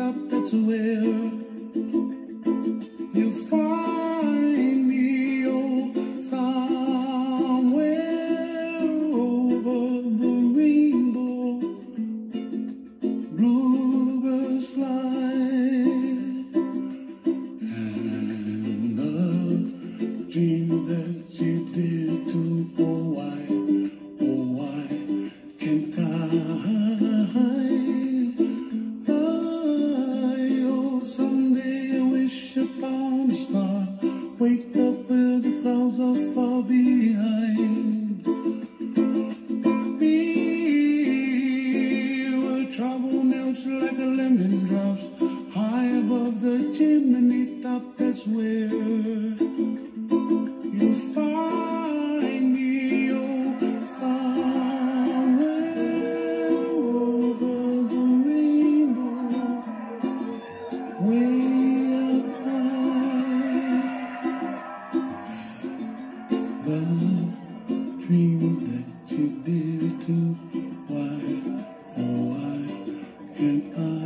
up, that's where you find me. Oh, somewhere over the rainbow, bluebirds fly, and the dream that you did to Hawaii. clouds are far behind me, where trouble melts like a lemon drops high above the chimney top. That's where. and I.